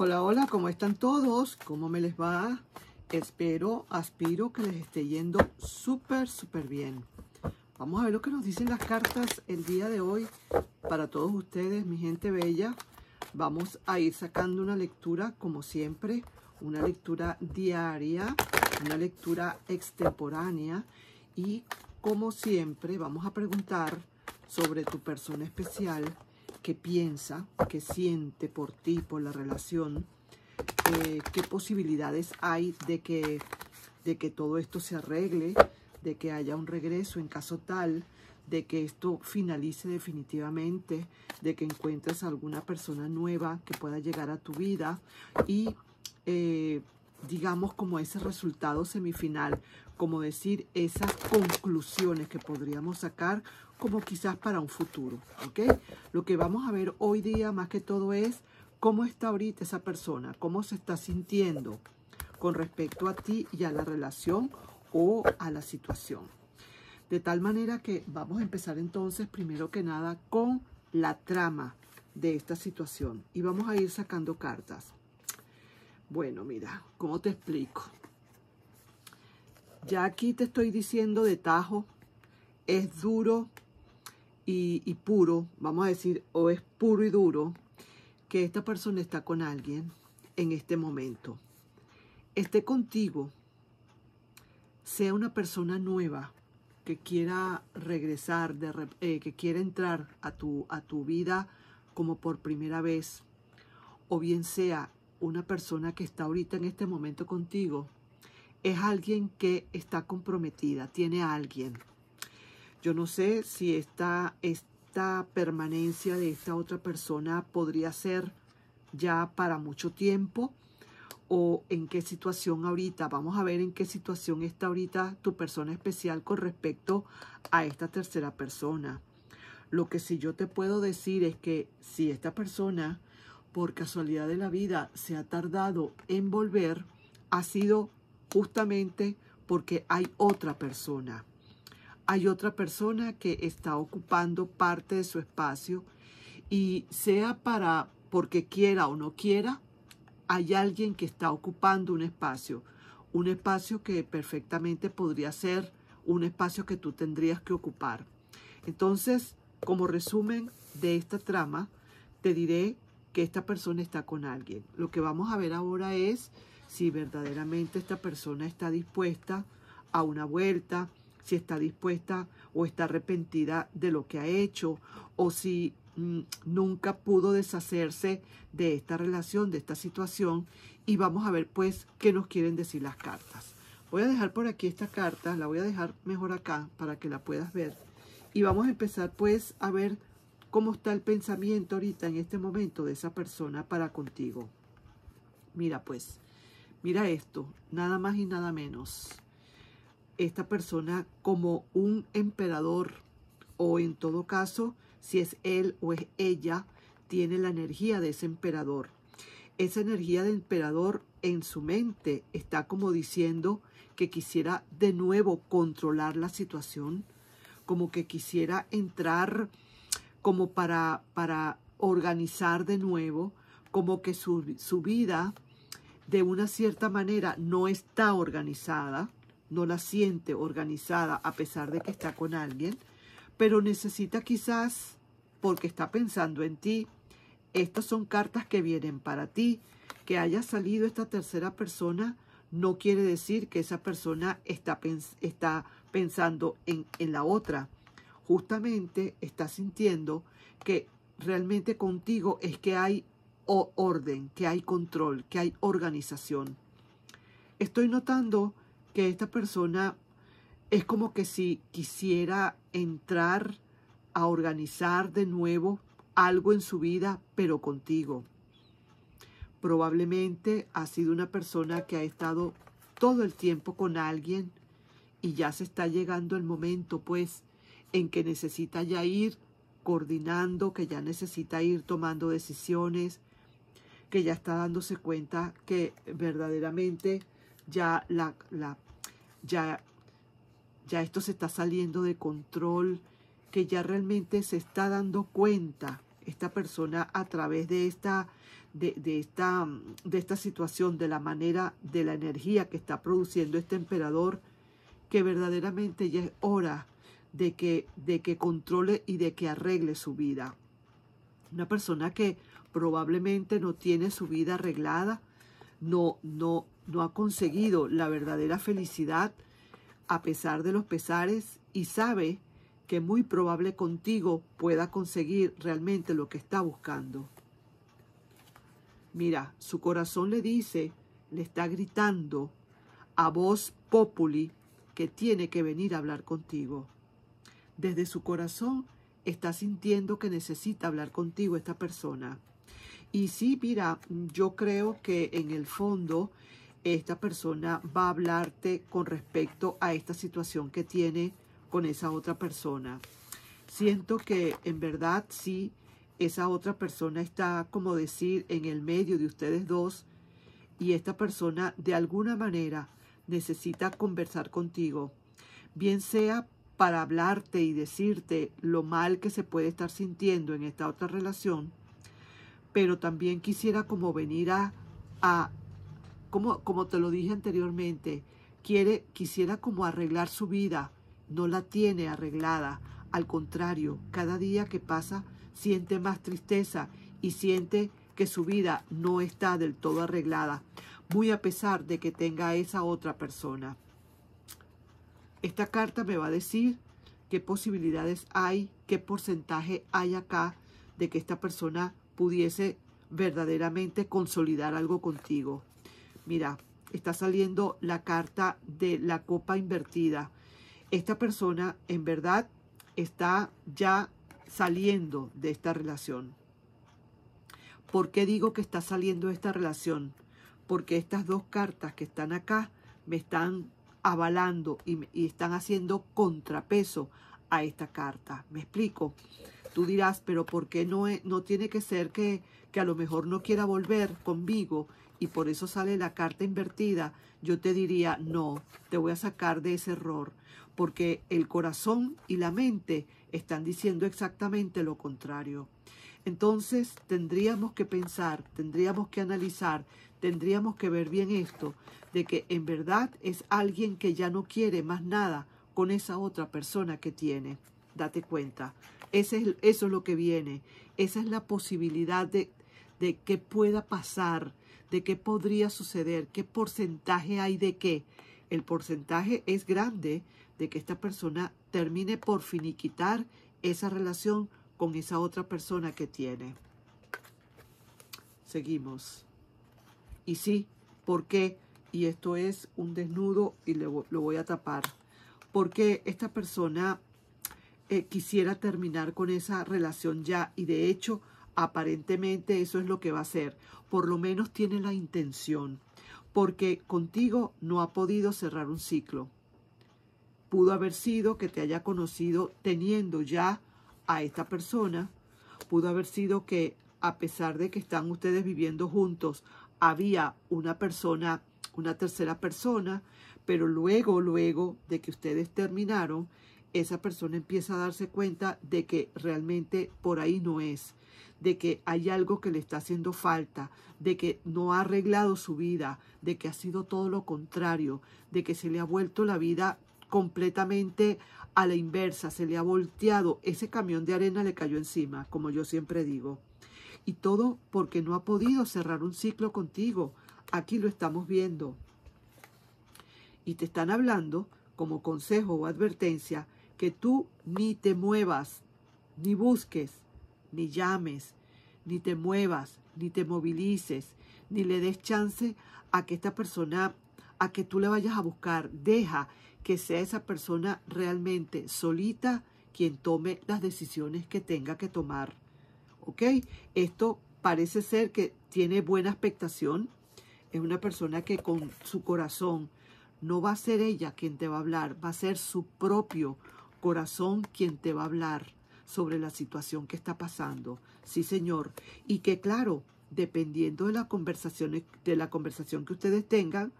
Hola, hola, ¿cómo están todos? ¿Cómo me les va? Espero, aspiro que les esté yendo súper, súper bien. Vamos a ver lo que nos dicen las cartas el día de hoy para todos ustedes, mi gente bella. Vamos a ir sacando una lectura, como siempre, una lectura diaria, una lectura extemporánea y, como siempre, vamos a preguntar sobre tu persona especial piensa, qué siente por ti, por la relación, eh, qué posibilidades hay de que, de que todo esto se arregle, de que haya un regreso en caso tal, de que esto finalice definitivamente, de que encuentres alguna persona nueva que pueda llegar a tu vida y eh, digamos como ese resultado semifinal, como decir esas conclusiones que podríamos sacar como quizás para un futuro, ¿ok? Lo que vamos a ver hoy día más que todo es cómo está ahorita esa persona, cómo se está sintiendo con respecto a ti y a la relación o a la situación. De tal manera que vamos a empezar entonces primero que nada con la trama de esta situación y vamos a ir sacando cartas. Bueno, mira, ¿cómo te explico? Ya aquí te estoy diciendo de tajo, es duro y, puro, vamos a decir, o es puro y duro, que esta persona está con alguien en este momento. Esté contigo, sea una persona nueva que quiera regresar, de, eh, que quiera entrar a tu, a tu vida como por primera vez, o bien sea una persona que está ahorita en este momento contigo, es alguien que está comprometida, tiene a alguien yo no sé si esta, esta permanencia de esta otra persona podría ser ya para mucho tiempo o en qué situación ahorita. Vamos a ver en qué situación está ahorita tu persona especial con respecto a esta tercera persona. Lo que sí yo te puedo decir es que si esta persona, por casualidad de la vida, se ha tardado en volver, ha sido justamente porque hay otra persona hay otra persona que está ocupando parte de su espacio y sea para porque quiera o no quiera, hay alguien que está ocupando un espacio, un espacio que perfectamente podría ser un espacio que tú tendrías que ocupar. Entonces, como resumen de esta trama, te diré que esta persona está con alguien. Lo que vamos a ver ahora es si verdaderamente esta persona está dispuesta a una vuelta, si está dispuesta o está arrepentida de lo que ha hecho o si mm, nunca pudo deshacerse de esta relación, de esta situación y vamos a ver pues qué nos quieren decir las cartas. Voy a dejar por aquí esta carta, la voy a dejar mejor acá para que la puedas ver y vamos a empezar pues a ver cómo está el pensamiento ahorita en este momento de esa persona para contigo. Mira pues, mira esto, nada más y nada menos esta persona como un emperador o en todo caso, si es él o es ella, tiene la energía de ese emperador. Esa energía de emperador en su mente está como diciendo que quisiera de nuevo controlar la situación, como que quisiera entrar como para, para organizar de nuevo, como que su, su vida de una cierta manera no está organizada, no la siente organizada a pesar de que está con alguien, pero necesita quizás, porque está pensando en ti, estas son cartas que vienen para ti, que haya salido esta tercera persona no quiere decir que esa persona está, está pensando en, en la otra. Justamente está sintiendo que realmente contigo es que hay orden, que hay control, que hay organización. Estoy notando que esta persona es como que si quisiera entrar a organizar de nuevo algo en su vida, pero contigo. Probablemente ha sido una persona que ha estado todo el tiempo con alguien y ya se está llegando el momento, pues, en que necesita ya ir coordinando, que ya necesita ir tomando decisiones, que ya está dándose cuenta que verdaderamente ya la, la ya, ya esto se está saliendo de control, que ya realmente se está dando cuenta esta persona a través de esta, de, esta, de esta situación, de la manera, de la energía que está produciendo este emperador, que verdaderamente ya es hora de que, de que controle y de que arregle su vida. Una persona que probablemente no tiene su vida arreglada, no, no, no ha conseguido la verdadera felicidad a pesar de los pesares y sabe que muy probable contigo pueda conseguir realmente lo que está buscando. Mira, su corazón le dice, le está gritando a voz populi que tiene que venir a hablar contigo. Desde su corazón está sintiendo que necesita hablar contigo esta persona. Y sí, mira, yo creo que en el fondo esta persona va a hablarte con respecto a esta situación que tiene con esa otra persona. Siento que en verdad sí, esa otra persona está, como decir, en el medio de ustedes dos y esta persona de alguna manera necesita conversar contigo, bien sea para hablarte y decirte lo mal que se puede estar sintiendo en esta otra relación, pero también quisiera como venir a, a como, como te lo dije anteriormente, quiere, quisiera como arreglar su vida, no la tiene arreglada, al contrario, cada día que pasa siente más tristeza y siente que su vida no está del todo arreglada, muy a pesar de que tenga esa otra persona. Esta carta me va a decir qué posibilidades hay, qué porcentaje hay acá de que esta persona pudiese verdaderamente consolidar algo contigo. Mira, está saliendo la carta de la copa invertida. Esta persona en verdad está ya saliendo de esta relación. ¿Por qué digo que está saliendo de esta relación? Porque estas dos cartas que están acá me están avalando y, están haciendo contrapeso a esta carta. ¿Me explico? Tú dirás, pero ¿por qué no, no tiene que ser que, que a lo mejor no quiera volver conmigo y por eso sale la carta invertida? Yo te diría, no, te voy a sacar de ese error, porque el corazón y la mente están diciendo exactamente lo contrario. Entonces tendríamos que pensar, tendríamos que analizar, tendríamos que ver bien esto, de que en verdad es alguien que ya no quiere más nada con esa otra persona que tiene. Date cuenta. Ese es, eso es lo que viene. Esa es la posibilidad de, de qué pueda pasar, de qué podría suceder, qué porcentaje hay de qué. El porcentaje es grande de que esta persona termine por finiquitar esa relación con esa otra persona que tiene. Seguimos. Y sí, ¿por qué? Y esto es un desnudo y lo, lo voy a tapar porque esta persona eh, quisiera terminar con esa relación ya y de hecho aparentemente eso es lo que va a hacer. Por lo menos tiene la intención, porque contigo no ha podido cerrar un ciclo. Pudo haber sido que te haya conocido teniendo ya a esta persona, pudo haber sido que a pesar de que están ustedes viviendo juntos, había una persona, una tercera persona pero luego, luego de que ustedes terminaron, esa persona empieza a darse cuenta de que realmente por ahí no es, de que hay algo que le está haciendo falta, de que no ha arreglado su vida, de que ha sido todo lo contrario, de que se le ha vuelto la vida completamente a la inversa, se le ha volteado, ese camión de arena le cayó encima, como yo siempre digo. Y todo porque no ha podido cerrar un ciclo contigo. Aquí lo estamos viendo y te están hablando como consejo o advertencia que tú ni te muevas, ni busques, ni llames, ni te muevas, ni te movilices, ni le des chance a que esta persona, a que tú le vayas a buscar. Deja que sea esa persona realmente solita quien tome las decisiones que tenga que tomar. ¿Ok? Esto parece ser que tiene buena expectación. Es una persona que con su corazón no va a ser ella quien te va a hablar, va a ser su propio quien te va a hablar sobre la situación que está pasando. Sí, Señor. Y que claro, dependiendo de la conversación, de la conversación que ustedes tengan,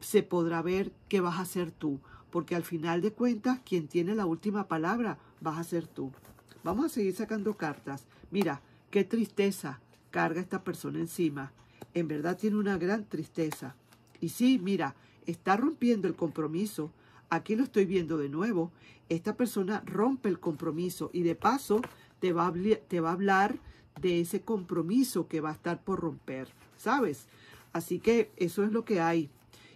se podrá ver qué vas a hacer tú. Porque al final de cuentas, quien tiene la última palabra vas a ser tú. Vamos a seguir sacando cartas. Mira, qué tristeza, carga esta persona encima. En verdad tiene una gran tristeza. Y sí, mira, está rompiendo el compromiso. Aquí lo estoy viendo de nuevo. Esta persona rompe el compromiso y de paso te va a, hablar de ese compromiso que va a estar por romper, ¿sabes? Así que eso es lo que hay.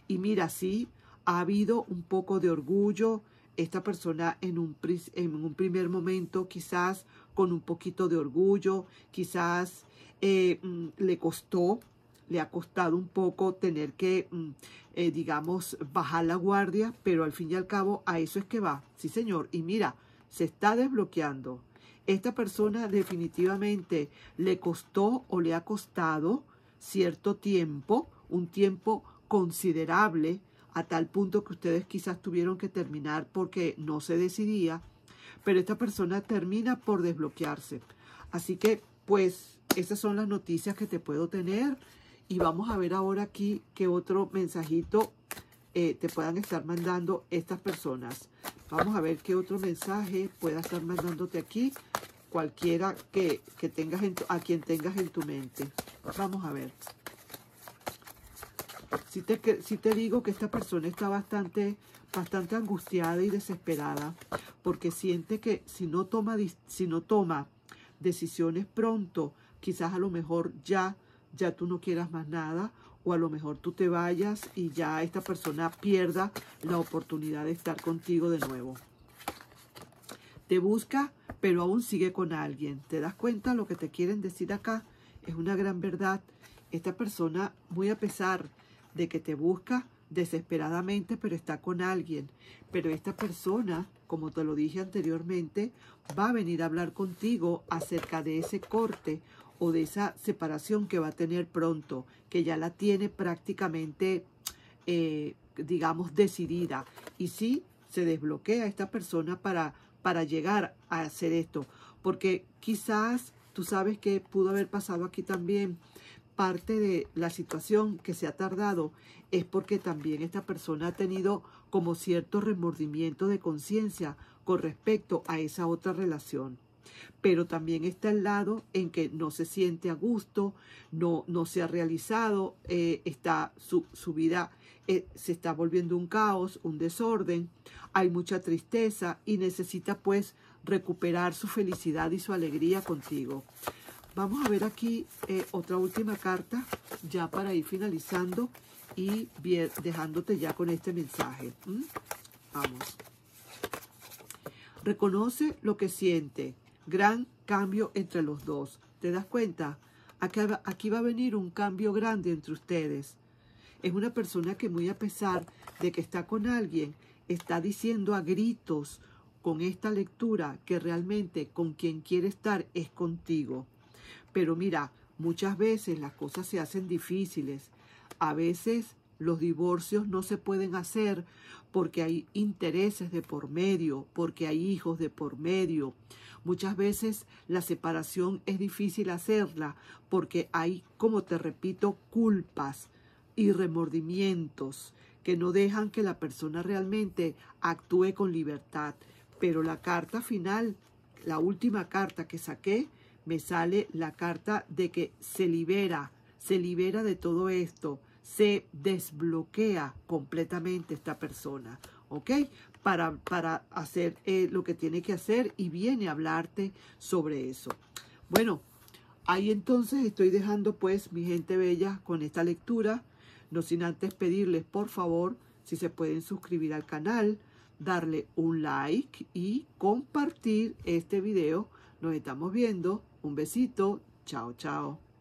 Y mira, sí, ha habido un poco de orgullo. Esta persona en un, en un primer momento quizás con un poquito de orgullo, quizás eh, mm, le costó, le ha costado un poco tener que, mm, eh, digamos, bajar la guardia, pero al fin y al cabo a eso es que va. Sí, señor. Y mira, se está desbloqueando. Esta persona definitivamente le costó o le ha costado cierto tiempo, un tiempo considerable, a tal punto que ustedes quizás tuvieron que terminar porque no se decidía, pero esta persona termina por desbloquearse. Así que, pues, esas son las noticias que te puedo tener y vamos a ver ahora aquí qué otro mensajito eh, te puedan estar mandando estas personas. Vamos a ver qué otro mensaje pueda estar mandándote aquí, cualquiera que, tengas a quien tengas en tu mente. Vamos a ver. Si te, si te digo que esta persona está bastante, bastante angustiada y desesperada porque siente que si no toma, si no toma decisiones pronto, quizás a lo mejor ya, ya tú no quieras más nada o a lo mejor tú te vayas y ya esta persona pierda la oportunidad de estar contigo de nuevo. Te busca, pero aún sigue con alguien. ¿Te das cuenta lo que te quieren decir acá? Es una gran verdad. Esta persona, muy a pesar de que te busca desesperadamente, pero está con alguien. Pero esta persona, como te lo dije anteriormente, va a venir a hablar contigo acerca de ese corte o de esa separación que va a tener pronto, que ya la tiene prácticamente, eh, digamos, decidida. Y sí, se desbloquea esta persona para, para llegar a hacer esto, porque quizás tú sabes que pudo haber pasado aquí también parte de la situación que se ha tardado es porque también esta persona ha tenido como cierto remordimiento de conciencia con respecto a esa otra relación. Pero también está el lado en que no se siente a gusto, no, no se ha realizado, eh, está su, su vida eh, se está volviendo un caos, un desorden, hay mucha tristeza y necesita pues recuperar su felicidad y su alegría contigo. Vamos a ver aquí eh, otra última carta, ya para ir finalizando y dejándote ya con este mensaje. Vamos. Reconoce lo que siente. Gran cambio entre los dos. ¿Te das cuenta? Aquí, va a venir un cambio grande entre ustedes. Es una persona que muy a pesar de que está con alguien, está diciendo a gritos con esta lectura que realmente con quien quiere estar es contigo. Pero mira, muchas veces las cosas se hacen difíciles. A veces los divorcios no se pueden hacer porque hay intereses de por medio, porque hay hijos de por medio. Muchas veces la separación es difícil hacerla porque hay, como te repito, culpas y remordimientos que no dejan que la persona realmente actúe con libertad. Pero la carta final, la última carta que saqué, me sale la carta de que se libera, se libera de todo esto, se desbloquea completamente esta persona, ¿ok? Para, para hacer eh, lo que tiene que hacer y viene a hablarte sobre eso. Bueno, ahí entonces estoy dejando pues mi gente bella con esta lectura, no sin antes pedirles por favor si se pueden suscribir al canal, darle un like y compartir este video. Nos estamos viendo un besito. Chao, chao.